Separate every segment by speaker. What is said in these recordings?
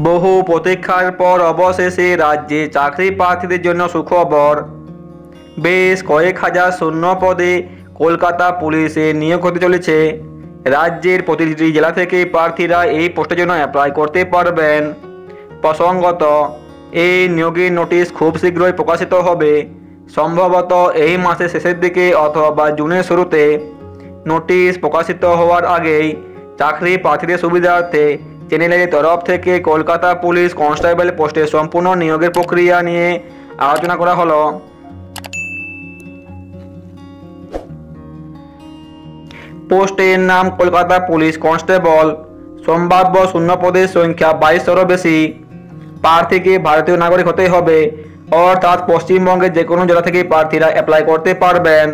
Speaker 1: বহু প্রতীক্ষার পর অবশেষে রাজ্যে চাকরি প্রার্থীদের জন্য সুখবর। বেশ কয়েক হাজার শূন্য পদে কলকাতা পুলিশে নিয়োগ হতে চলেছে। রাজ্যের প্রতিটি জেলা থেকে প্রার্থীরা এই পোস্টের জন্য অ্যাপ্লাই করতে পারবেন। প্রসঙ্গত, এই নিয়োগের নোটিশ খুব শীঘ্রই প্রকাশিত হবে। সম্ভবত এই মাসের শেষের দিকে অথবা জুনের শুরুতে। নোটিশ প্রকাশিত হওয়ার আগেই চাকরি প্রার্থীদের সুবিধার্থে চ্যানেলের তরফ থেকে কলকাতা পুলিশ কনস্টেবল পোস্টে সম্পূর্ণ নিয়োগের প্রক্রিয়া নিয়ে আলোচনা করা হলো। পোস্টের নাম কলকাতা পুলিশ কনস্টেবল, সম্ভাব্য শূন্য পদের সংখ্যা বাইশশোরও বেশি। প্রার্থীকে ভারতীয় নাগরিক হতে হবে, অর্থাৎ পশ্চিমবঙ্গের যে কোনো জেলা থেকে প্রার্থীরা অ্যাপ্লাই করতে পারবেন।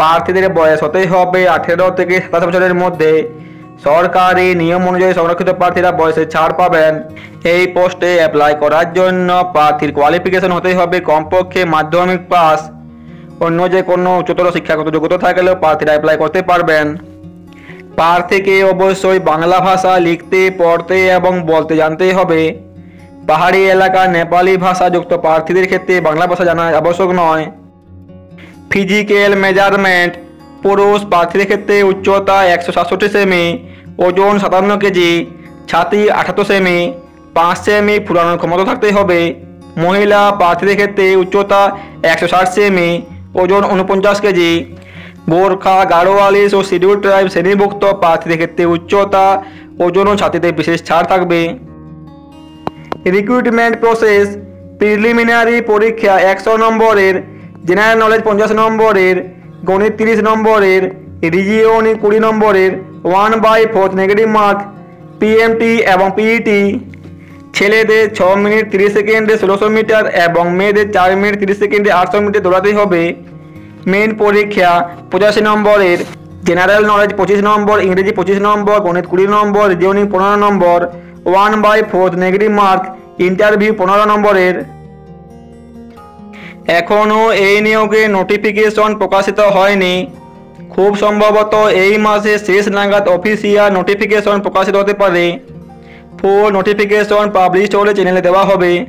Speaker 1: প্রার্থীদের বয়স হতেই হবে আঠেরো থেকে সাতাশ বছরের মধ্যে। সরকারি নিয়ম অনুযায়ী সংরক্ষিত প্রার্থীরা বয়সে ছাড় পাবেন। এই পোস্টে অ্যাপ্লাই করার জন্য প্রার্থীর কোয়ালিফিকেশন হতেই হবে কমপক্ষে মাধ্যমিক পাস। অন্য যে কোনো উচ্চতর শিক্ষাগত যোগ্যতা থাকলেও প্রার্থীরা অ্যাপ্লাই করতে পারবেন। প্রার্থীকে অবশ্যই বাংলা ভাষা লিখতে, পড়তে এবং বলতে জানতেই হবে। পাহাড়ি এলাকা নেপালি ভাষাযুক্ত প্রার্থীদের ক্ষেত্রে বাংলা ভাষা জানা আবশ্যক নয়। ফিজিক্যাল মেজারমেন্ট পুরুষ প্রার্থীদের ক্ষেত্রে উচ্চতা একশো সাতষট্টি সেমি, ওজন সাতান্ন কেজি, ছাতি আঠাত্তর সেমি, পাঁচ সেমি ফুলানোর ক্ষমতা থাকতে হবে। মহিলা প্রার্থীদের ক্ষেত্রে উচ্চতা একশো ষাট সেমি, ওজন উনপঞ্চাশ কেজি। গোর্খা গাড়োয়ালিস ও শিডিউল ট্রাইব শ্রেণীভুক্ত প্রার্থীদের ক্ষেত্রে উচ্চতা, ওজন ও ছাতিতে বিশেষ ছাড় থাকবে। রিক্রুটমেন্ট প্রসেস, প্রিলিমিনারি পরীক্ষা একশো নম্বরের, জেনারেল নলেজ পঞ্চাশ নম্বরের গণিত তিরিশ নম্বরের রিজিওনি কুড়ি নম্বরের one by fourth negative mark PMT এবং পিইটি ছেলেদের ছ মিনিট তিরিশ সেকেন্ডে ষোলোশো মিটার এবং মেয়েদের চার মিনিট তিরিশ সেকেন্ডে আটশো মিটার দৌড়াতে হবে। মেন পরীক্ষা পঁচাশি নম্বরের জেনারেল নলেজ পঁচিশ নম্বর, ইংরেজি পঁচিশ নম্বর, গণিত কুড়ি নম্বর রিজনিং পনেরো নম্বর one by fourth negative mark interview পনেরো নম্বরের। এখনও এই নিয়োগে নোটিফিকেশন প্রকাশিত হয়নি। খুব সম্ভবত এই মাসে শেষ নাগাদ অফিসিয়াল নোটিফিকেশন প্রকাশিত হতে পারে। ফুল নোটিফিকেশন পাবলিশ হলে চ্যানেলে দেওয়া হবে।